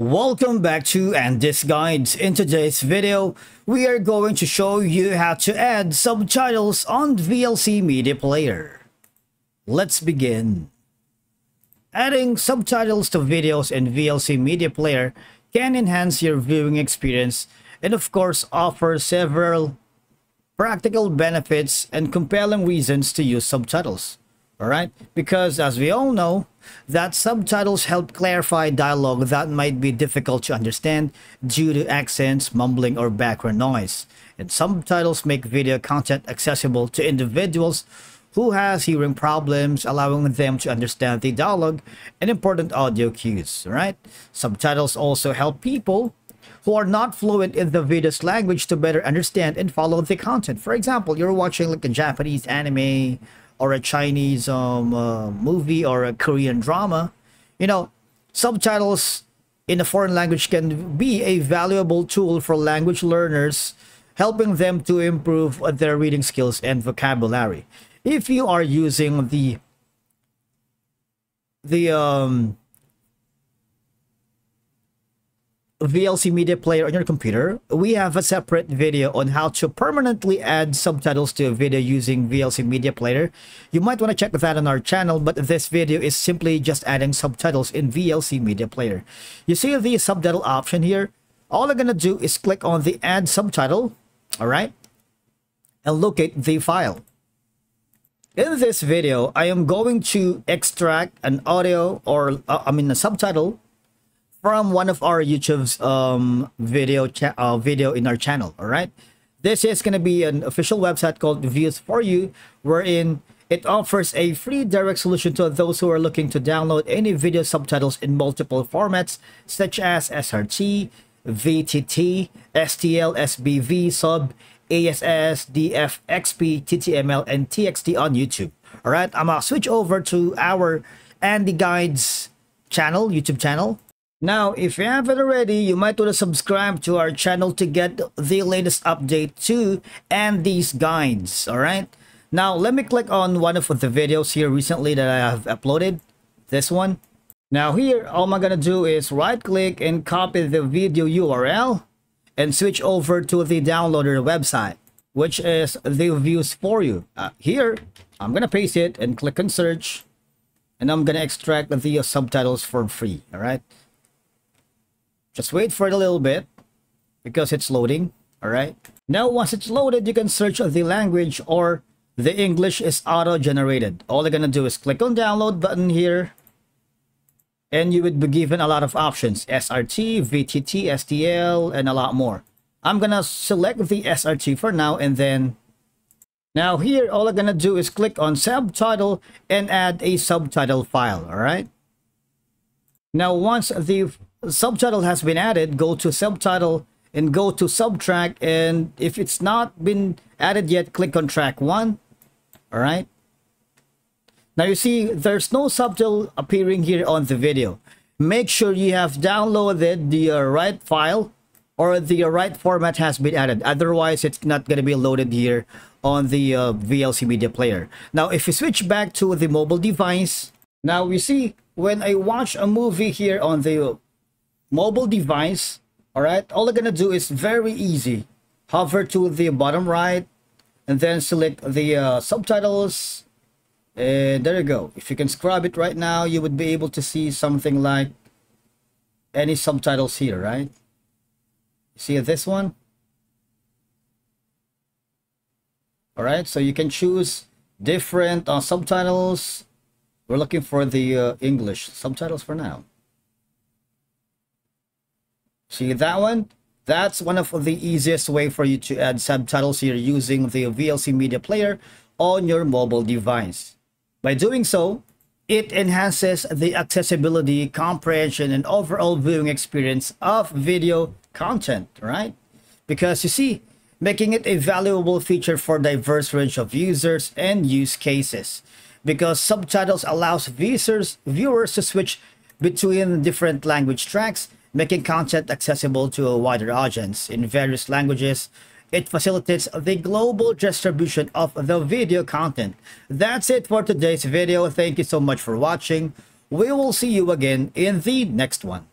Welcome back to Andy's Guides. In today's video, we are going to show you how to add subtitles on VLC Media Player. Let's begin. Adding subtitles to videos in VLC Media Player can enhance your viewing experience and of course offer several practical benefits and compelling reasons to use subtitles. Alright? Because as we all know, that subtitles help clarify dialogue that might be difficult to understand due to accents, mumbling, or background noise. And subtitles make video content accessible to individuals who has hearing problems, allowing them to understand the dialogue and important audio cues, right? Subtitles also help people who are not fluent in the video's language to better understand and follow the content. For example, you're watching like a Japanese anime or a Chinese um, uh, movie or a Korean drama, you know, subtitles in a foreign language can be a valuable tool for language learners, helping them to improve their reading skills and vocabulary. If you are using the the um, VLC Media Player on your computer, we have a separate video on how to permanently add subtitles to a video using VLC Media Player. You might want to check that on our channel, but this video is simply just adding subtitles in VLC Media Player. You see the subtitle option here? All I'm going to do is click on the Add Subtitle, alright, and locate the file. In this video, I am going to extract an audio or, uh, I mean, a subtitle from one of our YouTube's um, video uh, video in our channel. All right, this is going to be an official website called Views for You, wherein it offers a free direct solution to those who are looking to download any video subtitles in multiple formats, such as SRT, VTT, STL, SBV, sub, ASS, DF, XP, TTML, and TXT on YouTube. All right, I'm gonna switch over to our Andy Guides channel, YouTube channel. Now, if you haven't already, you might want to subscribe to our channel to get the latest update too Andy's Guides, alright? Now, let me click on one of the videos here recently that I have uploaded. This one. Now here, all I'm gonna do is right click and copy the video URL and switch over to the downloader website, which is the views for you. Uh, here, I'm gonna paste it and click on search and I'm gonna extract the subtitles for free, alright? Just wait for it a little bit because it's loading. All right. Now, once it's loaded, you can search the language or the English is auto-generated. All you're going to do is click on download button here and you would be given a lot of options. SRT, VTT, STL, and a lot more. I'm going to select the SRT for now and then now here, all I'm going to do is click on subtitle and add a subtitle file. All right. Now, once the subtitle has been added, go to subtitle and go to subtrack. And if it's not been added yet, click on track one. All right. Now you see there's no subtitle appearing here on the video. Make sure you have downloaded the uh, right file or the uh, right format has been added. Otherwise, it's not going to be loaded here on the uh, VLC media player. Now, if you switch back to the mobile device, now we see when I watch a movie here on the mobile device, all right, all I'm going to do is very easy. Hover to the bottom right and then select the uh, subtitles. And there you go. If you can scrub it right now, you would be able to see something like any subtitles here, right? See this one? All right, so you can choose different uh, subtitles. We're looking for the uh, English subtitles for now. See that one? That's one of the easiest way for you to add subtitles here using the VLC Media Player on your mobile device. By doing so, it enhances the accessibility, comprehension, and overall viewing experience of video content, right? Because you see, making it a valuable feature for diverse range of users and use cases. Because subtitles allows visitors, viewers to switch between different language tracks making content accessible to a wider audience in various languages. It facilitates the global distribution of the video content. That's it for today's video. Thank you so much for watching. We will see you again in the next one.